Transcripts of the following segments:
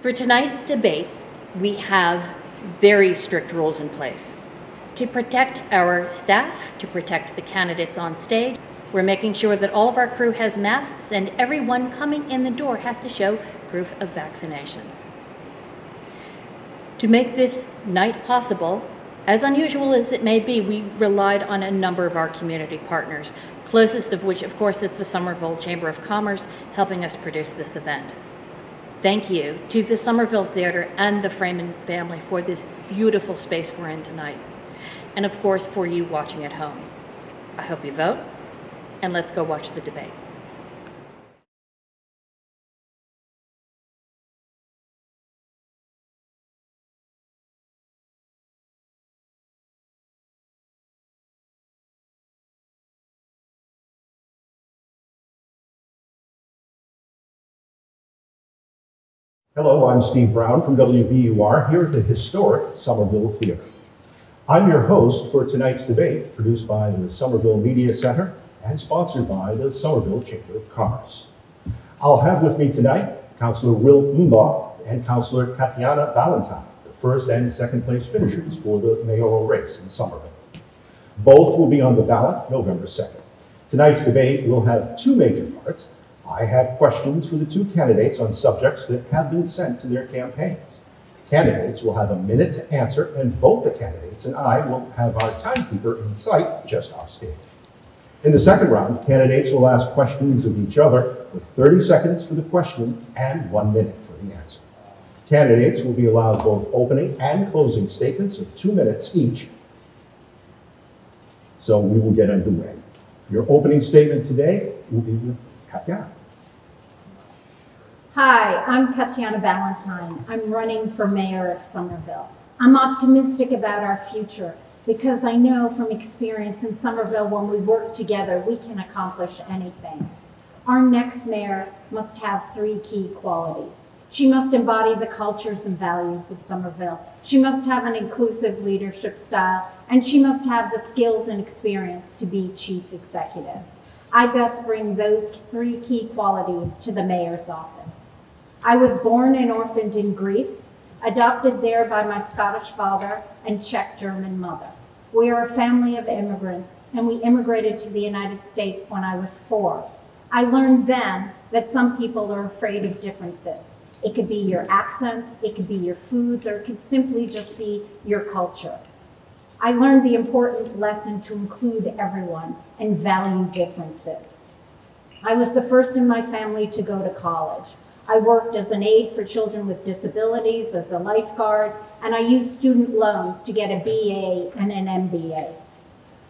For tonight's debates, we have very strict rules in place. To protect our staff, to protect the candidates on stage, we're making sure that all of our crew has masks and everyone coming in the door has to show proof of vaccination. To make this night possible, as unusual as it may be, we relied on a number of our community partners, closest of which, of course, is the Somerville Chamber of Commerce, helping us produce this event. Thank you to the Somerville Theater and the Freeman family for this beautiful space we're in tonight. And of course, for you watching at home. I hope you vote, and let's go watch the debate. Hello, I'm Steve Brown from WBUR here at the historic Somerville Theater. I'm your host for tonight's debate, produced by the Somerville Media Center and sponsored by the Somerville Chamber of Commerce. I'll have with me tonight Councillor Will Mbah and Councillor Katjana Ballantyne, the first and second place finishers for the mayoral race in Somerville. Both will be on the ballot November 2nd. Tonight's debate will have two major parts. I have questions for the two candidates on subjects that have been sent to their campaigns. Candidates will have a minute to answer, and both the candidates and I will have our timekeeper in sight just off stage. In the second round, candidates will ask questions of each other with 30 seconds for the question and one minute for the answer. Candidates will be allowed both opening and closing statements of two minutes each. So we will get underway. Your opening statement today will be with Katjana. Hi, I'm Katjana Ballantyne. I'm running for mayor of Somerville. I'm optimistic about our future because I know from experience in Somerville when we work together, we can accomplish anything. Our next mayor must have three key qualities. She must embody the cultures and values of Somerville. She must have an inclusive leadership style, and she must have the skills and experience to be chief executive. I best bring those three key qualities to the mayor's office. I was born and orphaned in Greece, adopted there by my Scottish father and Czech German mother. We are a family of immigrants, and we immigrated to the United States when I was four. I learned then that some people are afraid of differences. It could be your accents, it could be your foods, or it could simply just be your culture. I learned the important lesson to include everyone and value differences. I was the first in my family to go to college. I worked as an aide for children with disabilities, as a lifeguard, and I used student loans to get a BA and an MBA.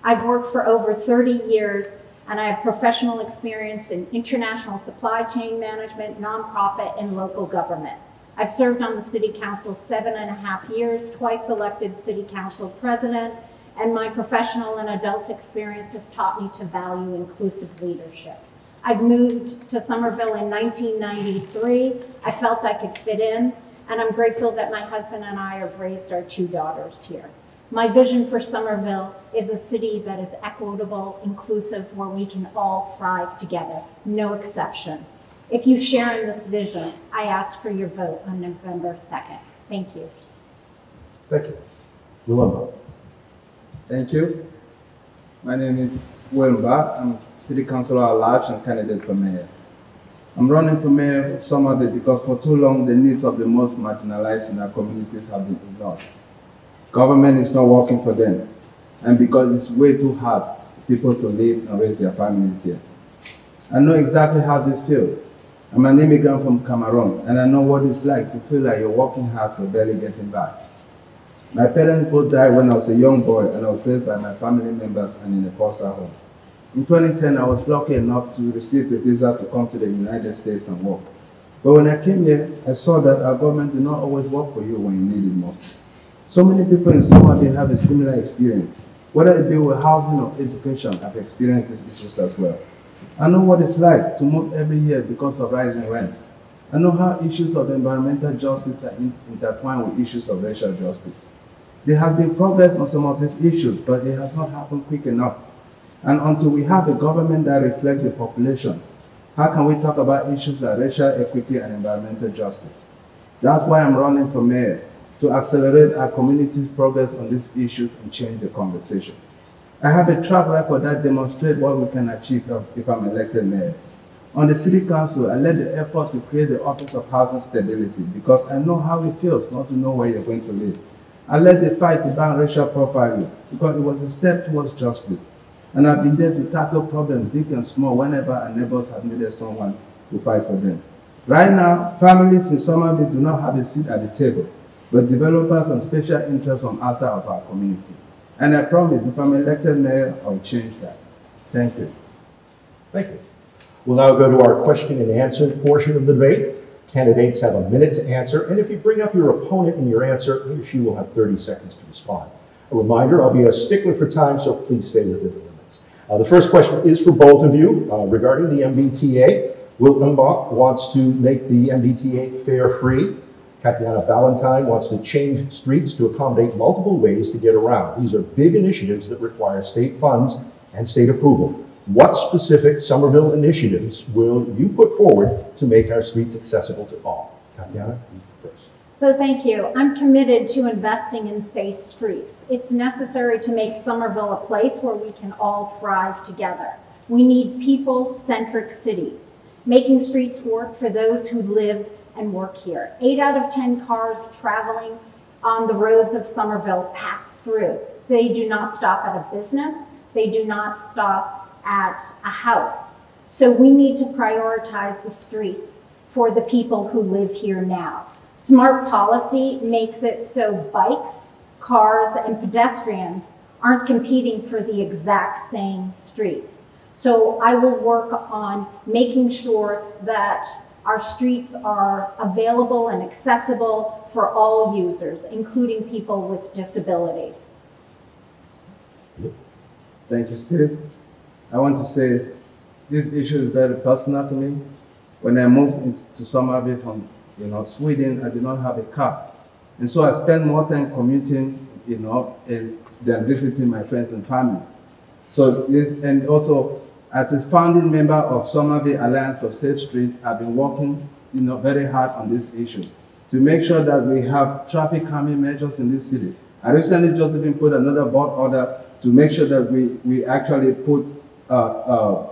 I've worked for over 30 years and I have professional experience in international supply chain management, nonprofit, and local government. I've served on the city council seven and a half years, twice elected city council president, and my professional and adult experience has taught me to value inclusive leadership. I've moved to Somerville in 1993. I felt I could fit in, and I'm grateful that my husband and I have raised our two daughters here. My vision for Somerville is a city that is equitable, inclusive, where we can all thrive together, no exception. If you share in this vision, I ask for your vote on November 2nd. Thank you. Thank you. Will Mbah. Thank you. My name is Will Mbah. I'm City Councilor at large and candidate for mayor. I'm running for mayor of Somerville because for too long the needs of the most marginalized in our communities have been ignored. Government is not working for them, and because it's way too hard for people to live and raise their families here. I know exactly how this feels. I'm an immigrant from Cameroon, and I know what it's like to feel like you're working hard but barely getting by. My parents both died when I was a young boy, and I was raised by my family members and in a foster home. In 2010, I was lucky enough to receive a visa to come to the United States and work. But when I came here, I saw that our government did not always work for you when you need it most. So many people in Somerville have a similar experience. Whether it be with housing or education, I've experienced these issues as well. I know what it's like to move every year because of rising rents. I know how issues of environmental justice are intertwined with issues of racial justice. There have been progress on some of these issues, but it has not happened quick enough. And until we have a government that reflects the population, how can we talk about issues like racial equity and environmental justice? That's why I'm running for mayor, to accelerate our community's progress on these issues and change the conversation. I have a track record that demonstrates what we can achieve if- I'm elected mayor. On the city council, I led the effort to create the Office of Housing Stability because I know how it feels not to know where you're going to live. I led the fight to ban racial profiling because it was a step towards justice. And I've been there to tackle problems big and small whenever our neighbors have needed someone to fight for them. Right now, families in Somerville do not have a seat at the table, but developers and special interests on outside of our community. And I promise, if I'm elected mayor, I'll change that. Thank you. Thank you. We'll now go to our question and answer portion of the debate. Candidates have a minute to answer, and if you bring up your opponent in your answer, he or she will have 30 seconds to respond. A reminder, I'll be a stickler for time, so please stay within the limits. Uh, The first question is for both of you uh, regarding the MBTA. Will Mbah wants to make the MBTA fare-free. Katjana Ballantyne wants to change streets to accommodate multiple ways to get around. These are big initiatives that require state funds and state approval. What specific Somerville initiatives will you put forward to make our streets accessible to all? Katjana, first. So thank you. I'm committed to investing in safe streets. It's necessary to make Somerville a place where we can all thrive together. We need people-centric cities, making streets work for those who live and work here. Eight out of 10 cars traveling on the roads of Somerville pass through. They do not stop at a business. They do not stop at a house. So we need to prioritize the streets for the people who live here now. Smart policy makes it so bikes, cars, and pedestrians aren't competing for the exact same streets. So I will work on making sure that our streets are available and accessible for all users, including people with disabilities. Thank you, Steve. I want to say this issue is very personal to me. When I moved into to Somerville from you know Sweden, I did not have a car, and so I spent more time commuting, you know, than visiting my friends and family. So this, and also as a founding member of Somerville Alliance for Safe Street, I've been working, you know, very hard on these issues to make sure that we have traffic calming measures in this city. I recently just even put another board order to make sure that we, we actually put uh, uh,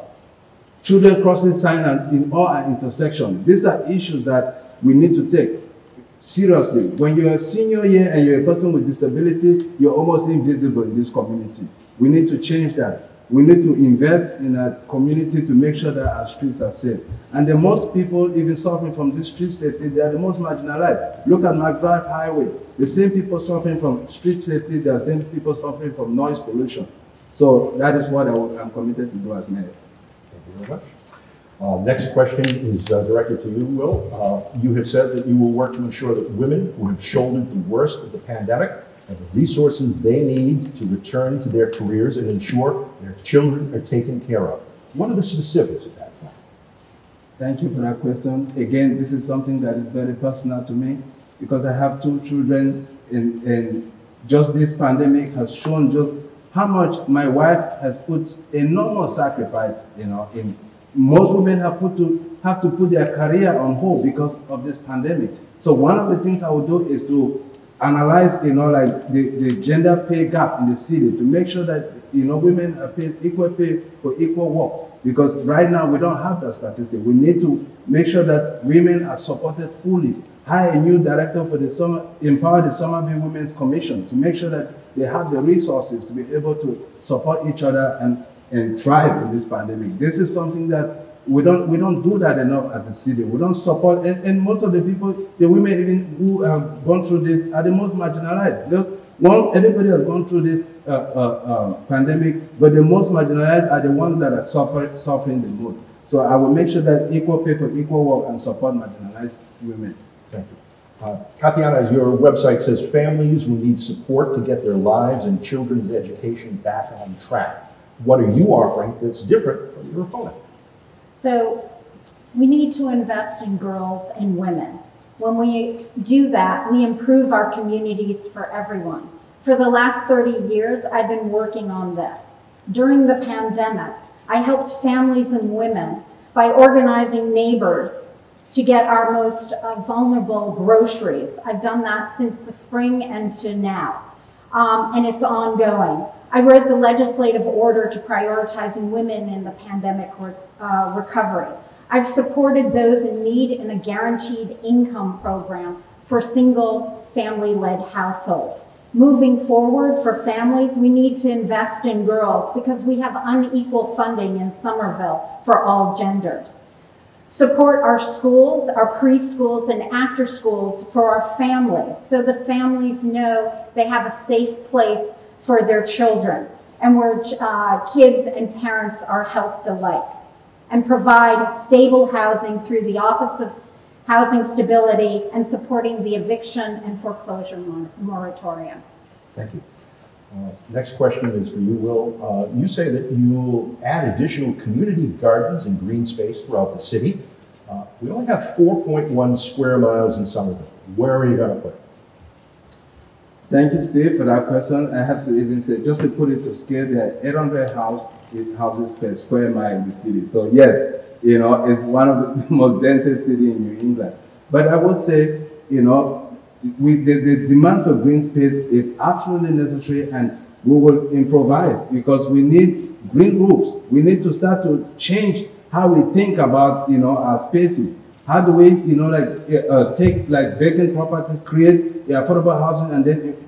children crossing sign and- in all our intersections. These are issues that we need to take seriously. When you're a senior year and you're a person with disability, you're almost invisible in this community. We need to change that. We need to invest in our community to make sure that our streets are safe. And the most people even suffering from this street safety, they are the most marginalized. Look at McGrath Highway. The same people suffering from street safety, the same people suffering from noise pollution. So that is what I I'm committed to do as mayor. Thank you very much. Uh, Next question is uh, directed to you, Will. Uh, You have said that you will work to ensure that women who have shouldered the worst of the pandemic have the resources they need to return to their careers and ensure their children are taken care of. What are the specifics of that plan? Thank you for that question. Again, this is something that is very personal to me because I have two children and, and just this pandemic has shown just how much my wife has put enormous sacrifice, you know, in most women have put to have to put their career on hold because of this pandemic. So one of the things I will do is to analyze, you know, like the, the gender pay gap in the city to make sure that, you know, women are paid equal pay for equal work. Because right now we don't have that statistic. We need to make sure that women are supported fully. Hire a new director for the summer, empower the Somerville Women's Commission to make sure that they have the resources to be able to support each other and, and thrive in this pandemic. This is something that we don't we don't do that enough as a city. We don't support and, and most of the people, the women even who have gone through this are the most marginalized. Just one everybody has gone through this uh, uh, uh, pandemic, but the most marginalized are the ones that are suffering the most. So I will make sure that equal pay for equal work and support marginalized women. Thank you. Uh, Katjana, as your website says, families will need support to get their lives and children's education back on track. What are you offering that's different from your opponent? So we need to invest in girls and women. When we do that, we improve our communities for everyone. For the last 30 years, I've been working on this. During the pandemic, I helped families and women by organizing neighbors to get our most uh, vulnerable groceries. I've done that since the spring and to now, um, and it's ongoing. I wrote the legislative order to prioritizing women in the pandemic re uh, recovery. I've supported those in need in a guaranteed income program for single family led households. Moving forward for families, we need to invest in girls because we have unequal funding in Somerville for all genders. Support our schools, our preschools, and after schools for our families so the families know they have a safe place for their children and where uh, kids and parents are helped alike and provide stable housing through the Office of Housing Stability and supporting the eviction and foreclosure moratorium. Thank you. Uh, next question is for you, Will. Uh, you say that you will add additional community gardens and green space throughout the city. Uh, we only have 4.1 square miles in Somerville. Where are you going to put it? Thank you, Steve, for that question. I have to even say, just to put it to scale, there are 800 house, houses per square mile in the city. So yes, you know, it's one of the most densest city in New England. But I would say, you know, we, the, the demand for green space is absolutely necessary and we will improvise because we need green groups. We need to start to change how we think about, you know, our spaces. How do we, you know, like uh, take like vacant properties, create affordable housing, and then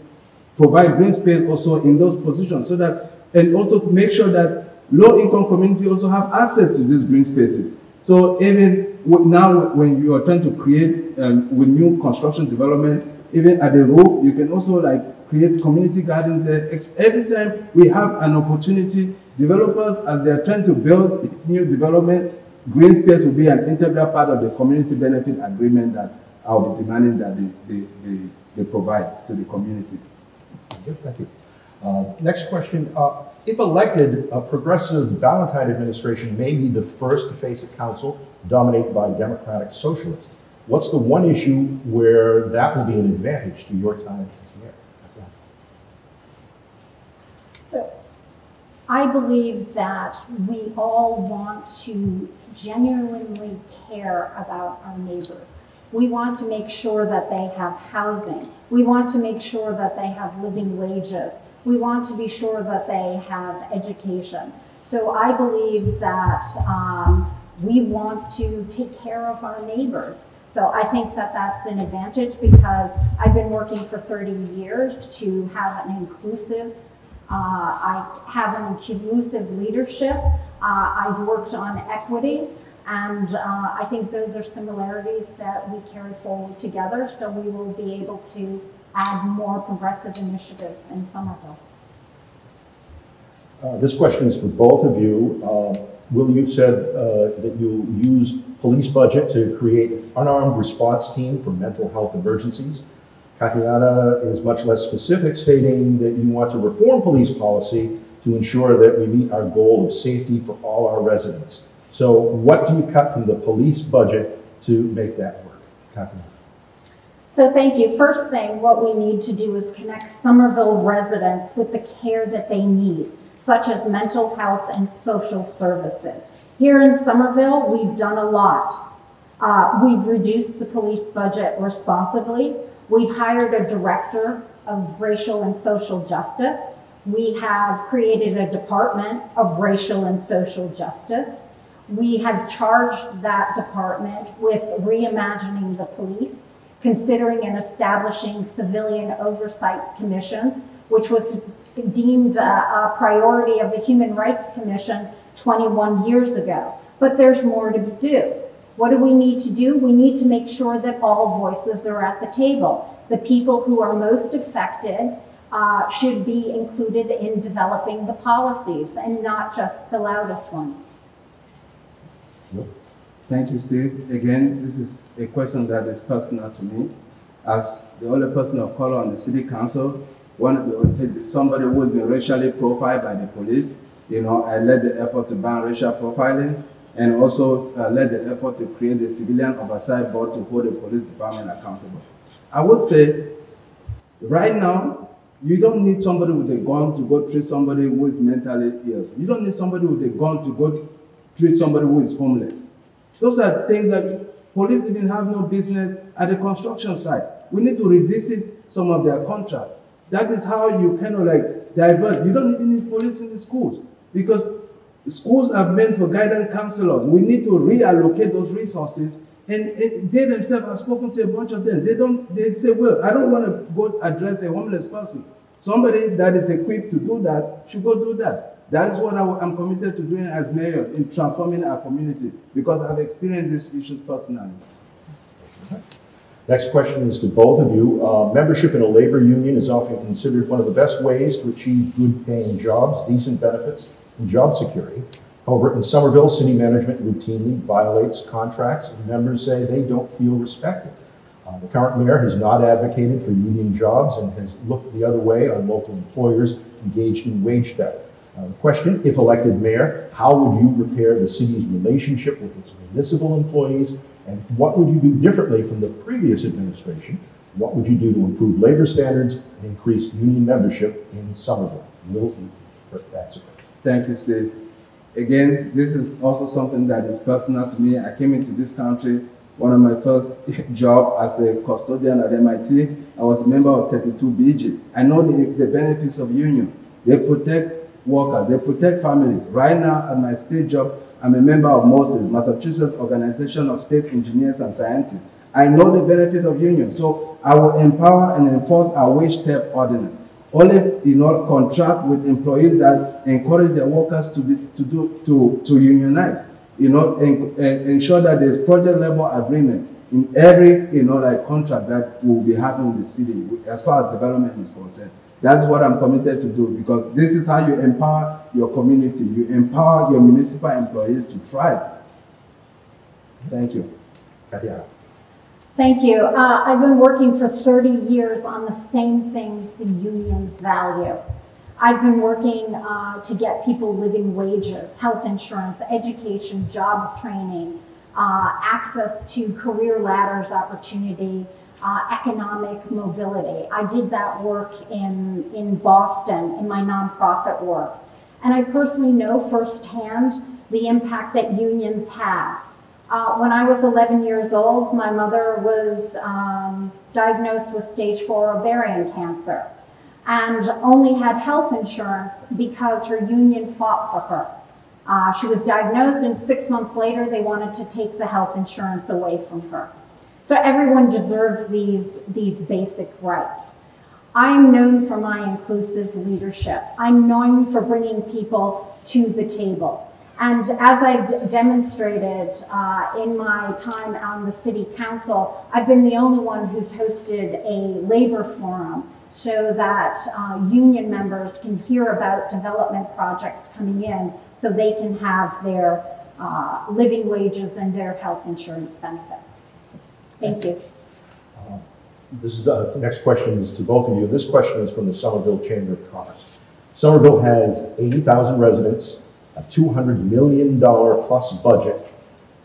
provide green space also in those positions, so that and also make sure that low-income community also have access to these green spaces. So even now, when you are trying to create um, with new construction development, even at the roof, you can also like create community gardens there. Every time we have an opportunity, developers, as they are trying to build new development, green space will be an integral part of the community benefit agreement that I'll be demanding that they, they, they, they provide to the community. Thank you. Uh, next question. Uh, if elected, a progressive Ballantyne administration may be the first to face a council dominated by Democratic socialists. What's the one issue where that will be an advantage to your time as mayor? So I believe that we all want to genuinely care about our neighbors. We want to make sure that they have housing. We want to make sure that they have living wages. We want to be sure that they have education. So I believe that um, we want to take care of our neighbors. So I think that that's an advantage because I've been working for 30 years to have an inclusive uh, I have an inclusive leadership. Uh, I've worked on equity, and uh, I think those are similarities that we carry forward together. So we will be able to add more progressive initiatives in Somerville. Uh, this question is for both of you. Uh, Will, you said uh, that you'll use police budget to create unarmed response team for mental health emergencies. Katjana is much less specific, stating that you want to reform police policy to ensure that we meet our goal of safety for all our residents. So what do you cut from the police budget to make that work? Katjana. So thank you. First thing, what we need to do is connect Somerville residents with the care that they need, such as mental health and social services. Here in Somerville, we've done a lot. Uh, we've reduced the police budget responsibly. We've hired a director of racial and social justice. We have created a department of racial and social justice. We have charged that department with reimagining the police, considering and establishing civilian oversight commissions, which was deemed a, a priority of the Human Rights Commission 21 years ago. But there's more to do. What do we need to do? We need to make sure that all voices are at the table. The people who are most affected uh, should be included in developing the policies and not just the loudest ones. Thank you, Steve. Again, this is a question that is personal to me. As the only person of color on the city council, one, of the, somebody who has been racially profiled by the police, you know, I led the effort to ban racial profiling and also uh, led the effort to create a civilian oversight board to hold the police department accountable. I would say, right now, you don't need somebody with a gun to go treat somebody who is mentally ill. You don't need somebody with a gun to go treat somebody who is homeless. Those are things that police even have no business at the construction site. We need to revisit some of their contracts. That is how you kind of like divert. You don't even need police in the schools because schools are meant for guidance counselors. We need to reallocate those resources. And, and they themselves have spoken to a bunch of them. They don't. They say, "Well, I don't want to go address a homeless person. Somebody that is equipped to do that should go do that." That is what I, am committed to doing as mayor in transforming our community because I've experienced these issues personally. Next question is to both of you. Uh, membership in a labor union is often considered one of the best ways to achieve good paying jobs, decent benefits, and job security. However, in Somerville, city management routinely violates contracts and members say they don't feel respected. Uh, the current mayor has not advocated for union jobs and has looked the other way on local employers engaged in wage theft. Uh, question, if elected mayor, how would you repair the city's relationship with its municipal employees and what would you do differently from the previous administration? What would you do to improve labor standards and increase union membership in Somerville? Will answer. Thank you, Steve. Again, this is also something that is personal to me. I came into this country, one of my first job as a custodian at MIT. I was a member of 32BJ. I know the, the benefits of union. They protect workers, they protect families. Right now at my state job, I'm a member of MOSES, Massachusetts Organization of State Engineers and Scientists. I know the benefit of union, so I will empower and enforce our wage theft ordinance. Only, you know, contract with employees that encourage their workers to be to do to to unionize. You know, and, and ensure that there's project level agreement in every you know like contract that will be happening in the city as far as development is concerned. That's what I'm committed to do because this is how you empower your community. You empower your municipal employees to thrive. Thank you. Yeah. Thank you. Uh, I've been working for 30 years on the same things the unions value. I've been working uh, to get people living wages, health insurance, education, job training, uh, access to career ladders opportunity, uh, economic mobility. I did that work in, in Boston in my nonprofit work. And I personally know firsthand the impact that unions have. Uh, when I was 11 years old, my mother was um, diagnosed with stage four ovarian cancer and only had health insurance because her union fought for her. Uh, she was diagnosed, and six months later, they wanted to take the health insurance away from her. So everyone deserves these, these basic rights. I'm known for my inclusive leadership. I'm known for bringing people to the table. And as I've demonstrated uh, in my time on the city council, I've been the only one who's hosted a labor forum so that uh, union members can hear about development projects coming in so they can have their uh, living wages and their health insurance benefits. Thank you. Uh, this is uh, next question is to both of you. This question is from the Somerville Chamber of Commerce. Somerville has 80,000 residents, a $200 million plus budget,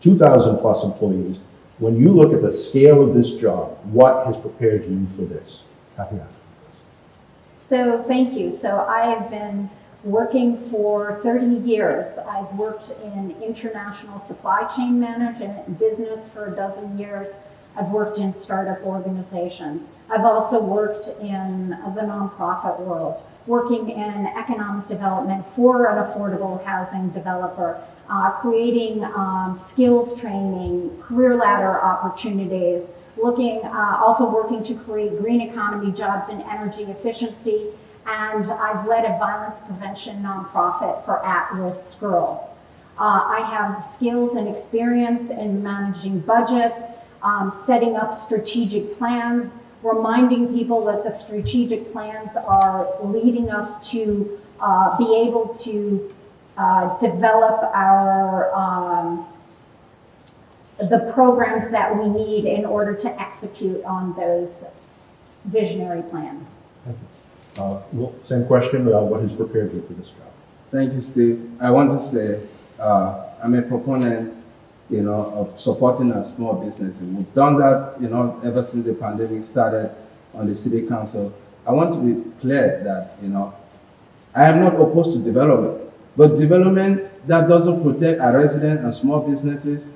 2,000 plus employees. When you look at the scale of this job, what has prepared you for this? Katia. So thank you. So I have been working for 30 years. I've worked in international supply chain management, business for a dozen years. I've worked in startup organizations. I've also worked in the nonprofit world, working in economic development for an affordable housing developer, uh, creating um, skills training, career ladder opportunities, looking, uh, also working to create green economy jobs in energy efficiency, and I've led a violence prevention nonprofit for at-risk girls. Uh, I have skills and experience in managing budgets, um, setting up strategic plans, reminding people that the strategic plans are leading us to uh, be able to uh, develop our um, the programs that we need in order to execute on those visionary plans. Uh, well, same question, uh, what has prepared you for this job? Thank you, Steve. I want to say uh, I'm a proponent you know, of supporting our small businesses. We've done that, you know, ever since the pandemic started on the city council. I want to be clear that, you know, I am not opposed to development, but development that doesn't protect our residents and small businesses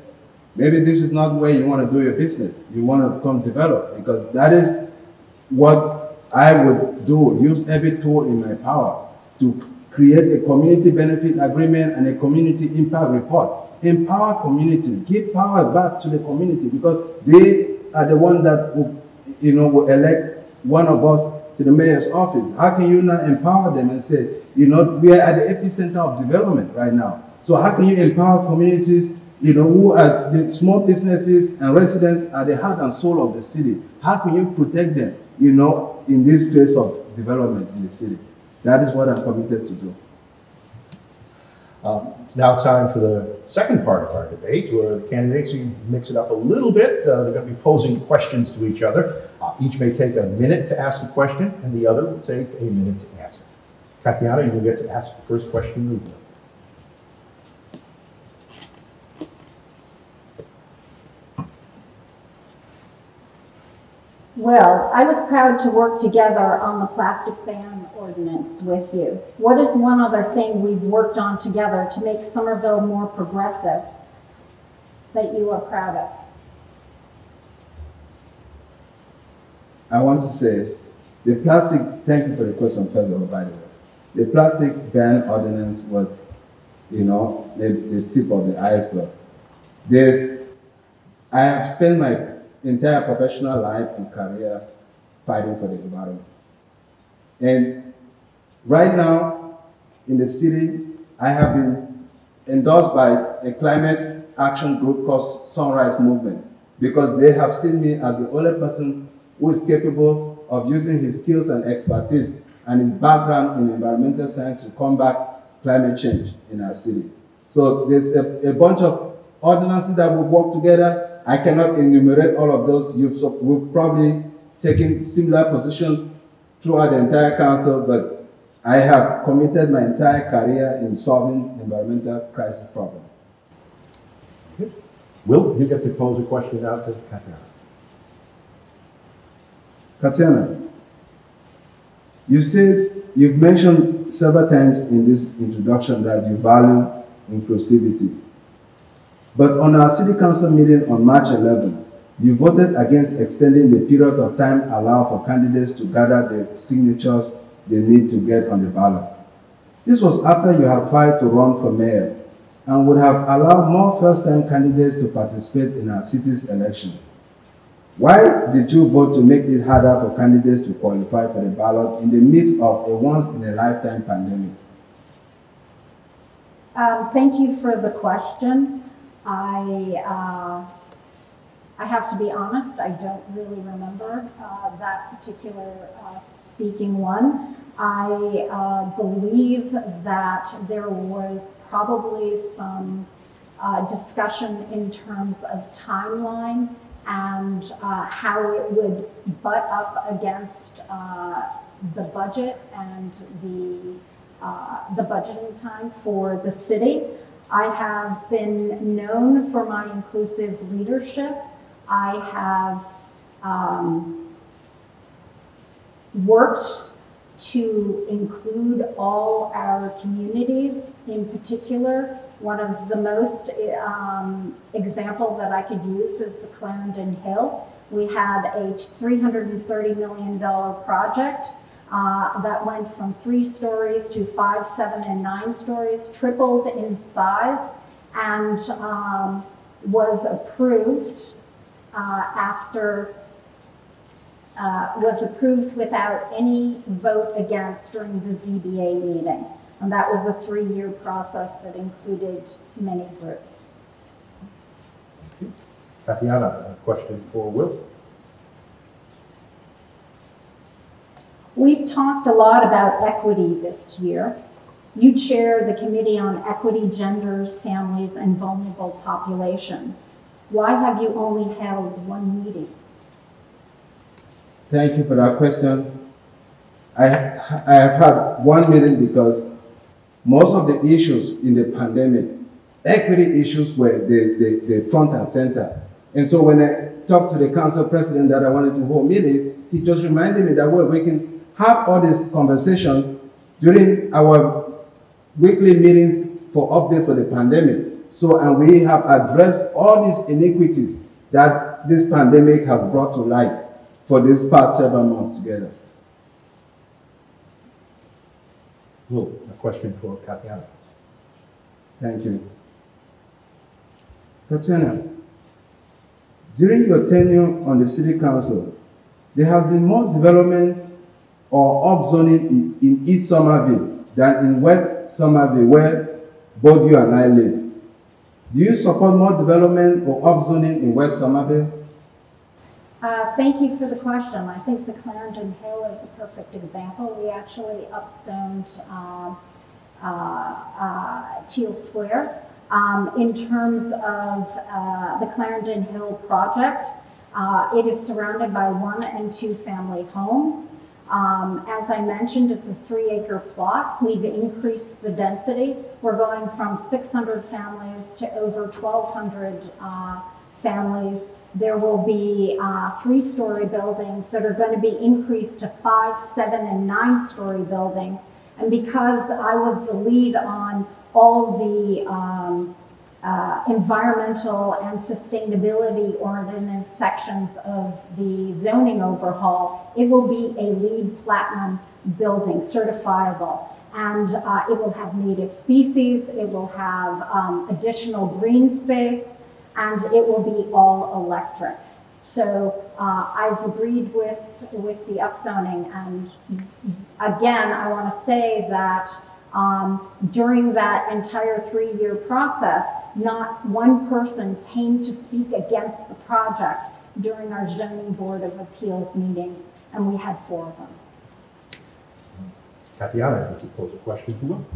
Maybe this is not where you want to do your business. You want to come develop because that is what I would do. Use every tool in my power to create a community benefit agreement and a community impact report. Empower community, give power back to the community because they are the one that will, you know, will elect one of us to the mayor's office. How can you not empower them and say, you know, we are at the epicenter of development right now. So how can you empower communities, you know, who are the small businesses and residents are the heart and soul of the city? How can you protect them, you know, in this phase of development in the city? That is what I'm committed to do. Um, It's now time for the second part of our debate, where the candidates you mix it up a little bit. Uh, They're going to be posing questions to each other. Uh, Each may take a minute to ask the question, and the other will take a minute to answer. Katjana, you will get to ask the first question. Well, I was proud to work together on the plastic ban ordinance with you. What is one other thing we've worked on together to make Somerville more progressive that you are proud of? I want to say, the plastic, thank you for the question, first by the way. The plastic ban ordinance was, you know, the, the tip of the iceberg. There's, I have spent my entire professional life and career fighting for the environment. And right now, in the city, I have been endorsed by a climate action group called Sunrise Movement because they have seen me as the only person who is capable of using his skills and expertise and his background in environmental science to combat climate change in our city. So there's a, a bunch of ordinances that will work together. I cannot enumerate all of those. You've so, we've probably taken similar positions throughout the entire council, but I have committed my entire career in solving environmental crisis problems. Will, you get to pose a question now to Katjana. Katjana, you said, you've mentioned several times in this introduction that you value inclusivity. But on our city council meeting on March 11, you voted against extending the period of time allowed for candidates to gather the signatures they need to get on the ballot. This was after you had filed to run for mayor and would have allowed more first-time candidates to participate in our city's elections. Why did you vote to make it harder for candidates to qualify for the ballot in the midst of a once-in-a-lifetime pandemic? Um, thank you for the question. I, uh, I have to be honest, I don't really remember uh, that particular uh, speaking one. I believe that there was probably some uh, discussion in terms of timeline and uh, how it would butt up against uh, the budget and the, the budgeting time for the city. I have been known for my inclusive leadership. I have um, worked to include all our communities. In particular, one of the most um, example that I could use is the Clarendon Hill. We had a $330 million project uh, that went from three stories to five, seven, and nine stories, tripled in size, and um, was approved uh, after uh, was approved without any vote against during the ZBA meeting. And that was a three-year process that included many groups. Katjana, a question for Will. We've talked a lot about equity this year. You chair the Committee on Equity, Genders, Families, and Vulnerable Populations. Why have you only held one meeting? Thank you for that question. I, I have had one meeting because most of the issues in the pandemic, equity issues were the, the, the front and center. And so when I talked to the council president that I wanted to hold meetings, he just reminded me that we're can have all these conversations during our weekly meetings for updates for the pandemic. So, and we have addressed all these iniquities that this pandemic has brought to light for these past seven months together. Will, a question for Katjana. Thank you. Katjana, during your tenure on the city council, there has been more development or upzoning in, in East Somerville than in West Somerville, where both you and I live. Do you support more development or upzoning in West Somerville? Uh, Thank you for the question. I think the Clarendon Hill is a perfect example. We actually upzoned um, uh, uh, Teele Square. Um, In terms of uh, the Clarendon Hill project, uh, it is surrounded by one and two family homes. Um, As I mentioned, it's a three acre plot. We've increased the density. We're going from 600 families to over 1,200 uh, families. There will be uh, three-story buildings that are going to be increased to five, seven, and nine-story buildings. And because I was the lead on all the um, uh, environmental and sustainability ordinance sections of the zoning overhaul, it will be a LEED Platinum building, certifiable. And uh, it will have native species, it will have um, additional green space, and it will be all electric. So uh, I've agreed with, with the upzoning, and again, I want to say that um, during that entire three-year process, not one person came to speak against the project during our zoning board of appeals meetings, and we had four of them. Katjana, if you pose a question to Will.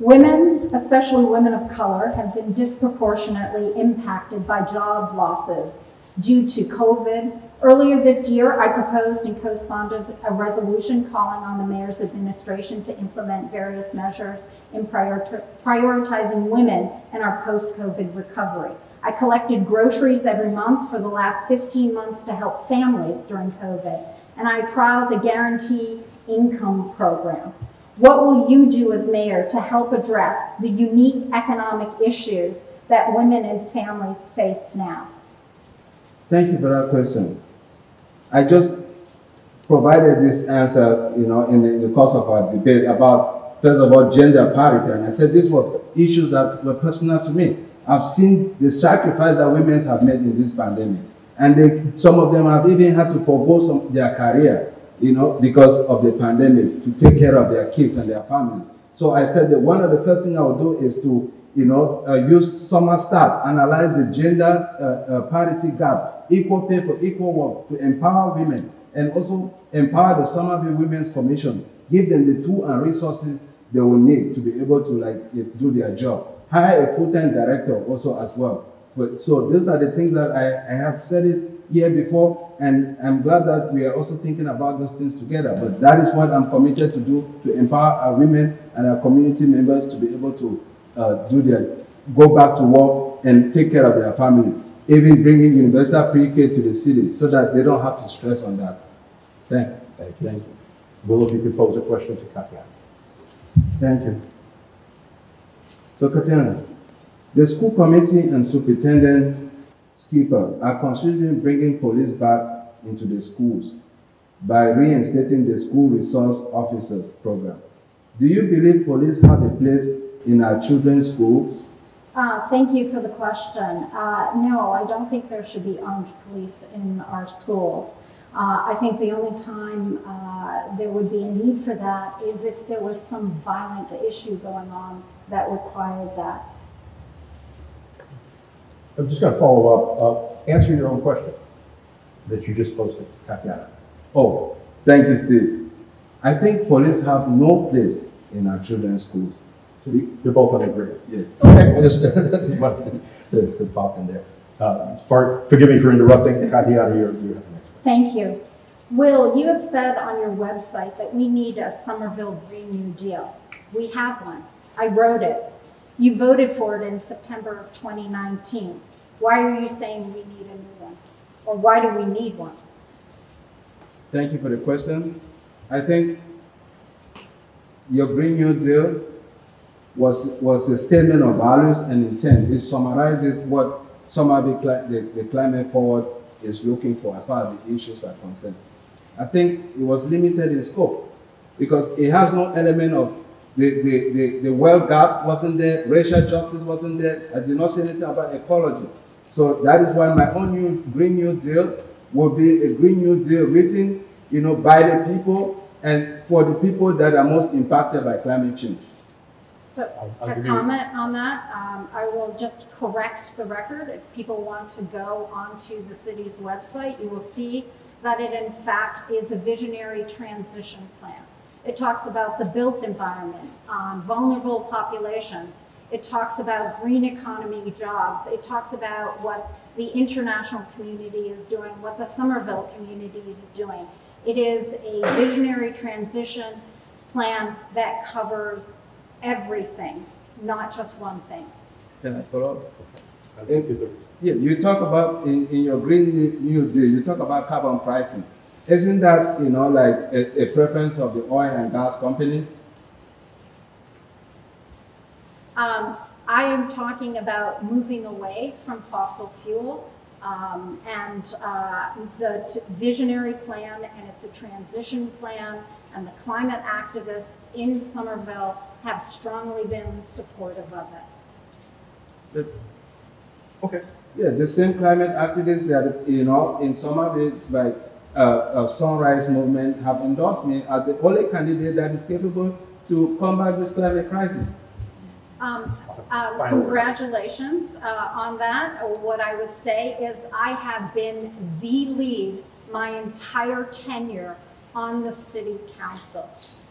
Women, especially women of color, have been disproportionately impacted by job losses due to COVID. Earlier this year, I proposed and co-sponsored a resolution calling on the mayor's administration to implement various measures in prior- prioritizing women in our post-COVID recovery. I collected groceries every month for the last 15 months to help families during COVID, and I trialed a guarantee income program. What will you do as mayor to help address the unique economic issues that women and families face now? Thank you for that question. I just provided this answer, you know, in the, in the course of our debate about, first of all, gender parity. And I said these were issues that were personal to me. I've seen the sacrifice that women have made in this pandemic. And they, some of them have even had to forego some, their career, you know, because of the pandemic, to take care of their kids and their family. So I said that one of the first things I would do is to, you know, uh, use summer start, analyze the gender uh, uh, parity gap, equal pay for equal work, to empower women, and also empower the Somerville Women's Commissions, give them the tools and resources they will need to be able to like do their job. Hire a full-time director also as well. But so these are the things that I, I have said it here before, and I'm glad that we are also thinking about those things together. But that is what I'm committed to do to empower our women and our community members to be able to uh, do their go back to work and take care of their family. Even bringing universal pre-K to the city so that they don't have to stress on that. Thank, Thank you. Thank you. Will, if you could pose a question to Katjana. thank you. So, Katerina, the school committee and superintendent Skipper are considering bringing police back into the schools by reinstating the school resource officers program. Do you believe police have a place in our children's schools? Uh, Thank you for the question. Uh, No, I don't think there should be armed police in our schools. Uh, I think the only time uh, there would be a need for that is if there was some violent issue going on that required that. I'm just going to follow up. Uh, answer your own question that you just posted, to Katjana. Oh, thank you, Steve. I think police have no place in our children's schools. So You're both on agreement. Yes. Okay, I just, just wanted to, to pop in there. Uh, Spark, forgive me for interrupting. Katjana, you're, you have the next one. Thank you. Will, you have said on your website that we need a Somerville Green New Deal. We have one. I wrote it. You voted for it in September of 2019. Why are you saying we need a new one? Or why do we need one? Thank you for the question. I think your Green New Deal was, was a statement of values and intent. It summarizes what some of the, the, climate forward is looking for as far as the issues are concerned. I think it was limited in scope because it has no element of the, the, the, the wealth gap wasn't there, racial justice wasn't there. I did not say anything about ecology. So that is why my own new Green New Deal will be a Green New Deal written, you know, by the people and for the people that are most impacted by climate change. So, I'll- I'll a give you- comment on that, um, I will just correct the record. If people want to go onto the city's website, you will see that it in fact is a visionary transition plan. It talks about the built environment, um, vulnerable populations. It talks about green economy jobs. It talks about what the international community is doing, what the Somerville community is doing. It is a visionary transition plan that covers everything, not just one thing. Can I follow up? I think Yeah, you talk about in, in your Green New- New Deal, you talk about carbon pricing. Isn't that, you know, like a, a preference of the oil and gas companies? Um, I am talking about moving away from fossil fuel. Um, and, uh, the visionary plan, and it's a transition plan, and the climate activists in Somerville have strongly been supportive of it. Okay. Yeah, the same climate activists that, you know, in some of it, like, uh, uh, Sunrise Movement have endorsed me as the only candidate that is capable to combat this climate crisis. Um, uh, Congratulations uh, on that. What I would say is I have been the lead my entire tenure on the city council.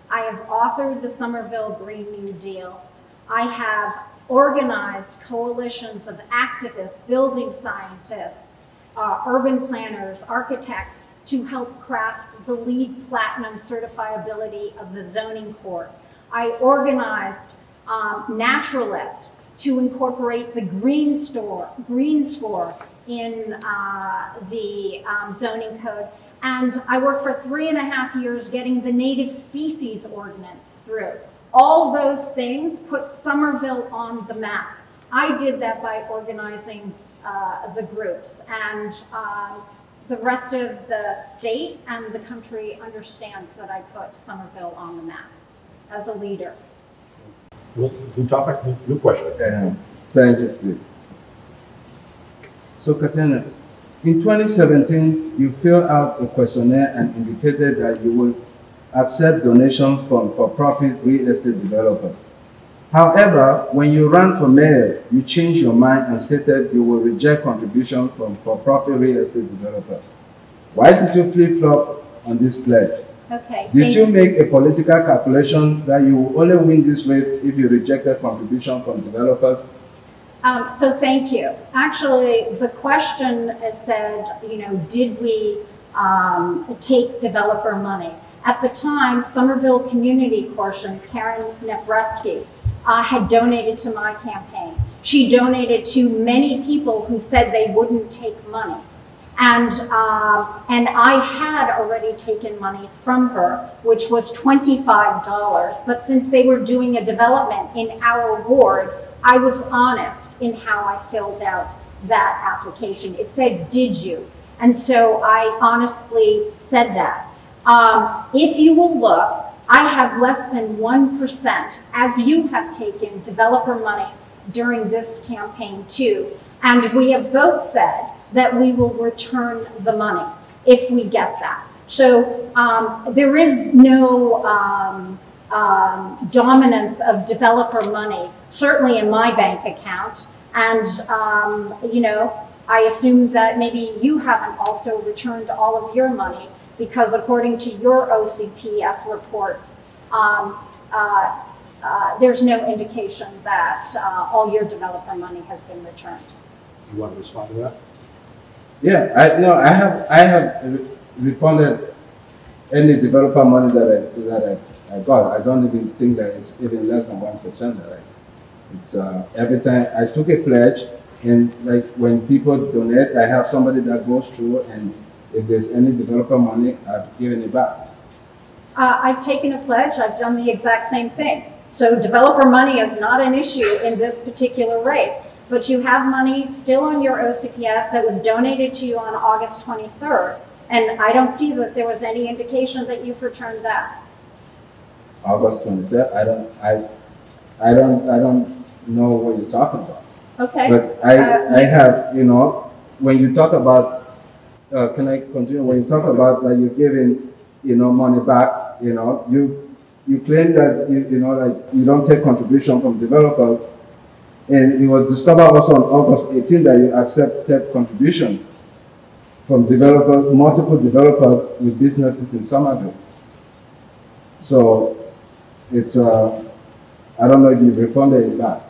I have authored the Somerville Green New Deal. I have organized coalitions of activists, building scientists, uh, urban planners, architects to help craft the LEED Platinum certifiability of the zoning court. I organized um, naturalists to incorporate the green store, green score in uh, the um, zoning code. And I worked for three and a half years getting the native species ordinance through. All those things put Somerville on the map. I did that by organizing uh, the groups. And um, the rest of the state and the country understands that I put Somerville on the map as a leader. Well, new topic, new- new question. Yeah, thank you, Steve. So, Katjana, in 2017, you filled out a questionnaire and indicated that you would accept donations from for-profit real estate developers. However, when you ran for mayor, you changed your mind and stated you will reject contributions from for-profit real estate developers. Why did you flip-flop on this pledge? Okay. Did you make a political calculation that you will only win this race if you rejected contribution from developers? Um, so thank you. Actually, the question said, you know, did we um, take developer money? At the time, Somerville Community Corporation, Karen Nefresky, uh, had donated to my campaign. She donated to many people who said they wouldn't take money. And, um, and I had already taken money from her, which was $25. But since they were doing a development in our ward, I was honest in how I filled out that application. It said, did you? And so I honestly said that. Um, if you will look, I have less than 1%, as you have taken developer money during this campaign too. And we have both said that we will return the money if we get that. So um, there is no um, um, dominance of developer money, certainly in my bank account. And, um, you know, I assume that maybe you haven't also returned all of your money because according to your OCPF reports, um, uh, uh, there's no indication that uh, all your developer money has been returned. You want to respond to that? Yeah, I, no, I have, I have re- refunded any developer money that I, that I, I got. I don't even think that it's even less than one percent I, it's, uh, every time, I took a pledge And like when people donate, I have somebody that goes through and if there's any developer money, I've given it back. Uh, I've taken a pledge, I've done the exact same thing. So developer money is not an issue in this particular race, but you have money still on your OCPF that was donated to you on August 23rd. And I don't see that there was any indication that you've returned that. August twenty-third, I don't, I, I don't, I don't know what you're talking about. Okay? But I, Uh, I have, you know, when you talk about, uh, can I continue? When you talk about that you're giving, you know, money back, you know, you, you claim that, you, you know, like, you don't take contribution from developers. And it was discovered also on August 18 that you accepted contributions from developers, multiple developers with businesses in Somerville. So it's, uh, I don't know if you refunded it back.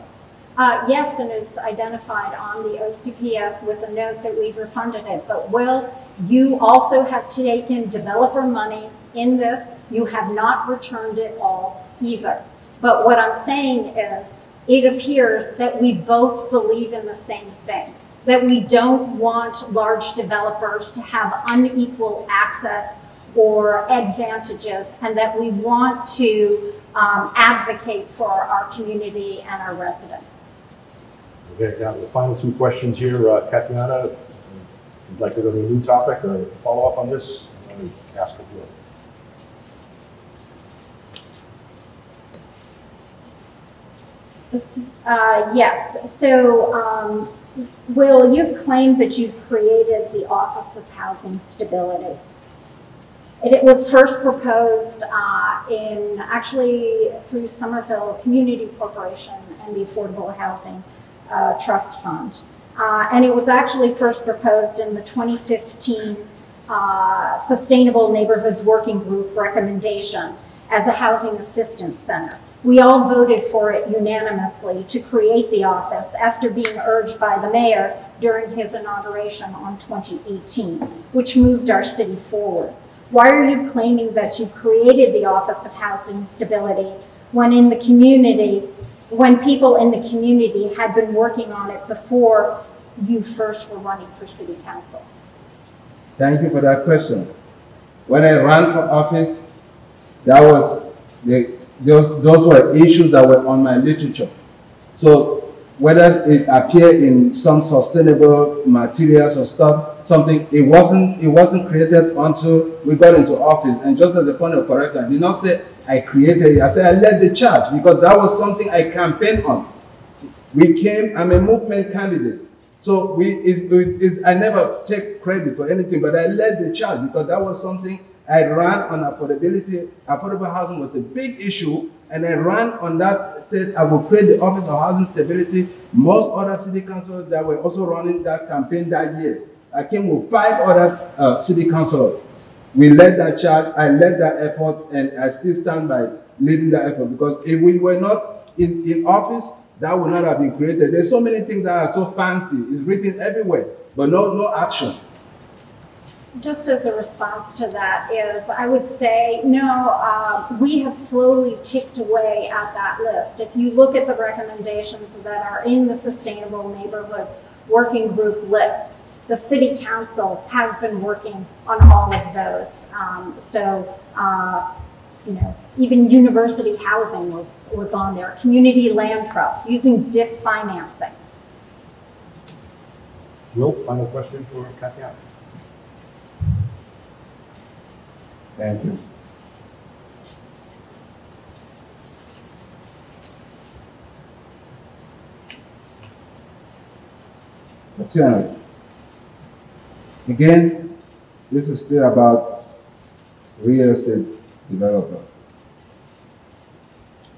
Uh, yes, and it's identified on the OCPF with a note that we've refunded it. But Will, you also have taken developer money in this. You have not returned it all either. But what I'm saying is, it appears that we both believe in the same thing. That we don't want large developers to have unequal access or advantages, and that we want to um, advocate for our community and our residents. Okay, now the final two questions here. Uh, Katjana, would like to go to a new topic or follow up on this? Ask if you. This is, uh, yes, so, um, Will, you've claimed that you've created the Office of Housing Stability. And it was first proposed, uh, in, actually through Somerville Community Corporation and the Affordable Housing, uh, Trust Fund. Uh, and it was actually first proposed in the 2015, uh, Sustainable Neighborhoods Working Group recommendation as a housing assistance center. We all voted for it unanimously to create the office after being urged by the mayor during his inauguration on 2018, which moved our city forward. Why are you claiming that you created the Office of Housing Stability when in the community, when people in the community had been working on it before you first were running for city council? Thank you for that question. When I ran for office, that was the, those, those were issues that were on my literature. So whether it appeared in some sustainable materials or stuff, something, it wasn't, it wasn't created until we got into office. And just as a point of correction, I did not say I created it. I said I led the charge because that was something I campaigned on. We came, I'm a movement candidate. So we, it, it, I never take credit for anything, but I led the charge because that was something I ran on affordability. Affordable housing was a big issue, and I ran on that, said I will create the Office of Housing Stability. Most other city councils that were also running that campaign that year. I came with five other uh, city councilors. We led that charge, I led that effort, and I still stand by leading that effort because if we were not in, in office, that would not have been created. There's so many things that are so fancy, it's written everywhere, but no, no action. Just as a response to that is, I would say, no, uh, we have slowly ticked away at that list. If you look at the recommendations that are in the Sustainable Neighborhoods Working Group list, the City Council has been working on all of those. Um, so, uh, you know, even university housing was, was on there, community land trust, using DIF financing. Will, final question for Katjana? Thank you. Katjana, again, this is still about real estate developer.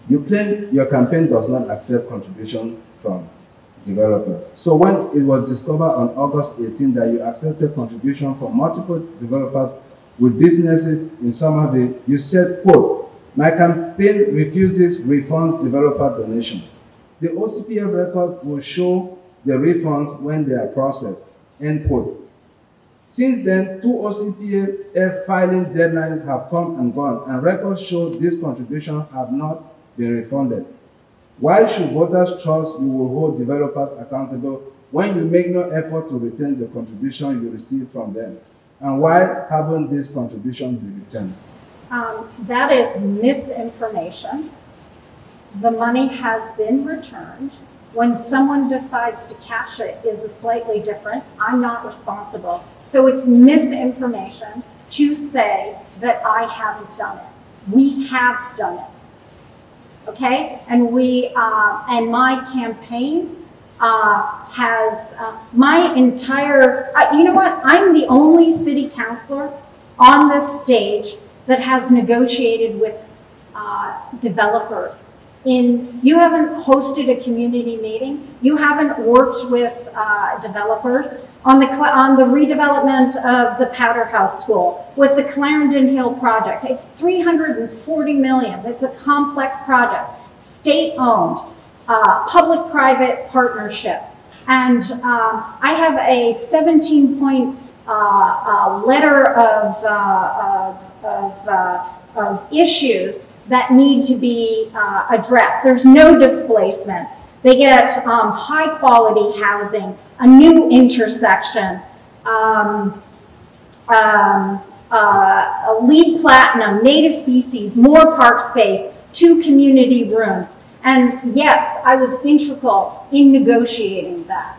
You claim your campaign does not accept contribution from developers. So when it was discovered on August 18 that you accepted contribution from multiple developers with businesses in some of Somerville, you said, quote, my campaign refuses refunds developer donation. The OCPF record will show the refunds when they are processed, end quote. Since then, two OCPF filing deadlines have come and gone, and records show these contributions have not been refunded. Why should voters trust you will hold developers accountable when you make no effort to return the contribution you receive from them? And why haven't these contributions been returned? Um, that is misinformation. The money has been returned. When someone decides to cash it is a slightly different. I'm not responsible. So it's misinformation to say that I haven't done it. We have done it. Okay? And we, uh, and my campaign uh, has, uh, my entire, uh, you know what? I'm the only city councilor on this stage that has negotiated with uh, developers in, you haven't hosted a community meeting, you haven't worked with uh, developers on the, on the redevelopment of the Powder House School, with the Clarendon Hill project. It's 340 million, it's a complex project, state-owned, uh, public-private partnership. And uh, I have a 17-point uh, uh, letter of, uh, of, of, uh, of issues that need to be uh, addressed. There's no displacement. They get um, high quality housing, a new intersection, um, um, uh, a LEED platinum, native species, more park space, two community rooms. And yes, I was integral in negotiating that.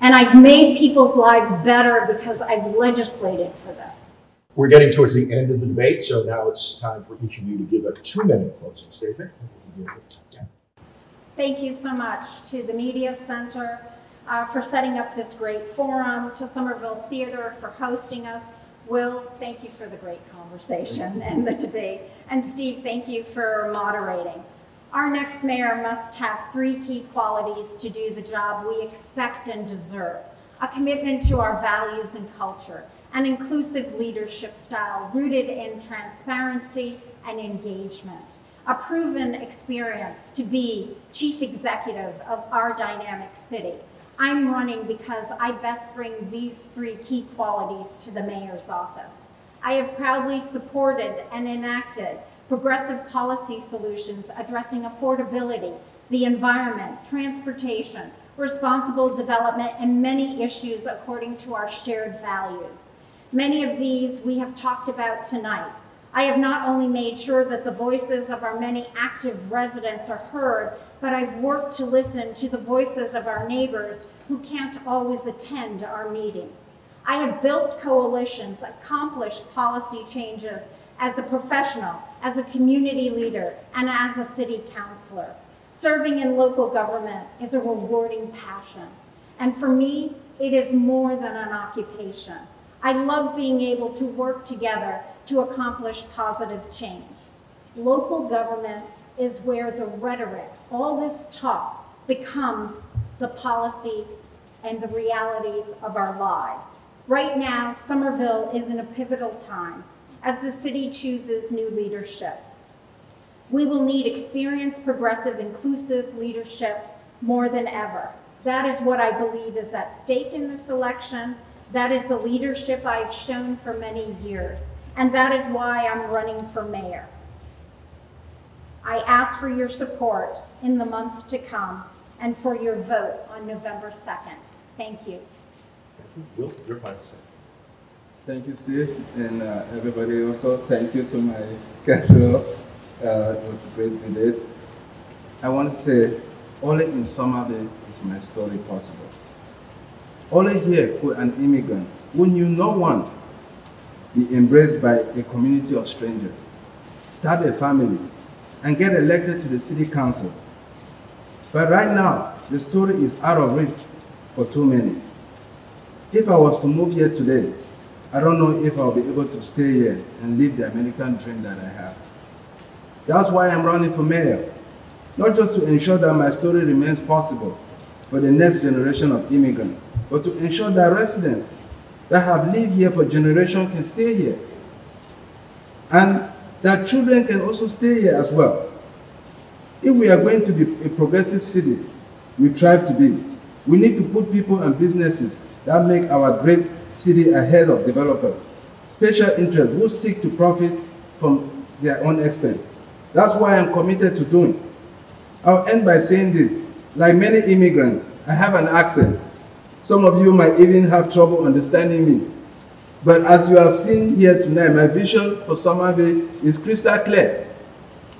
And I've made people's lives better because I've legislated for this. We're getting towards the end of the debate, so now it's time for each of you to give a two-minute closing statement. Thank you so much to the Media Center uh, for setting up this great forum, to Somerville Theatre for hosting us. Will, thank you for the great conversation and the debate. And Steve, thank you for moderating. Our next mayor must have three key qualities to do the job we expect and deserve. A commitment to our values and culture, an inclusive leadership style rooted in transparency and engagement, a proven experience to be chief executive of our dynamic city. I'm running because I best bring these three key qualities to the mayor's office. I have proudly supported and enacted progressive policy solutions addressing affordability, the environment, transportation, responsible development, and many issues according to our shared values. Many of these we have talked about tonight. I have not only made sure that the voices of our many active residents are heard, but I've worked to listen to the voices of our neighbors who can't always attend our meetings. I have built coalitions, accomplished policy changes as a professional, as a community leader, and as a city councilor. Serving in local government is a rewarding passion. And for me, it is more than an occupation. I love being able to work together to accomplish positive change. Local government is where the rhetoric, all this talk, becomes the policy and the realities of our lives. Right now, Somerville is in a pivotal time as the city chooses new leadership. We will need experienced, progressive, inclusive leadership more than ever. That is what I believe is at stake in this election, that is the leadership I've shown for many years, and that is why I'm running for mayor. I ask for your support in the month to come and for your vote on November 2nd. Thank you. Thank you. Will. Thank you, Steve, and uh, everybody also. Thank you to my council. Uh, it was a great debate. I want to say, only in Somerville is my story possible. Only here could an immigrant who knew no one be embraced by a community of strangers, start a family, and get elected to the city council. But right now, the story is out of reach for too many. If I was to move here today, I don't know if I'll be able to stay here and live the American dream that I have. That's why I'm running for mayor. Not just to ensure that my story remains possible for the next generation of immigrants, but to ensure that residents that have lived here for generations can stay here. And that children can also stay here as well. If we are going to be a progressive city, we strive to be, we need to put people and businesses that make our great city ahead of developers, special interests who seek to profit from their own expense. That's why I'm committed to doing. I'll end by saying this. Like many immigrants, I have an accent. Some of you might even have trouble understanding me. But as you have seen here tonight, my vision for Somerville is crystal clear.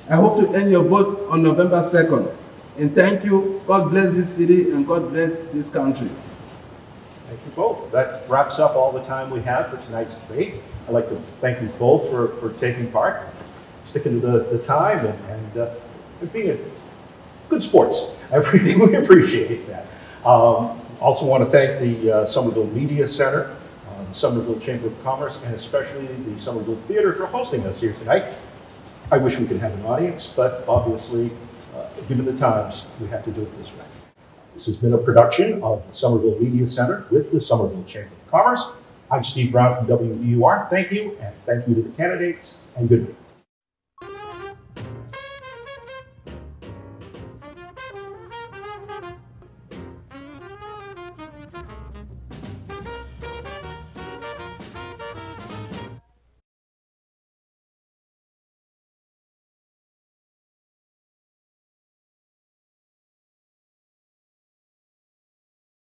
I hope to end your vote on November 2nd. And thank you. God bless this city and God bless this country. Thank you both. That wraps up all the time we have for tonight's debate. I'd like to thank you both for, for taking part, sticking to the, the time, and, and, uh, being good sports. I really we appreciate that. Um, also want to thank the uh, Somerville Media Center, uh, the Somerville Chamber of Commerce, and especially the Somerville Theatre for hosting us here tonight. I wish we could have an audience, but obviously, uh, given the times, we have to do it this way. This has been a production of the Somerville Media Center with the Somerville Chamber of Commerce. I'm Steve Brown from WBUR. Thank you, and thank you to the candidates, and good night.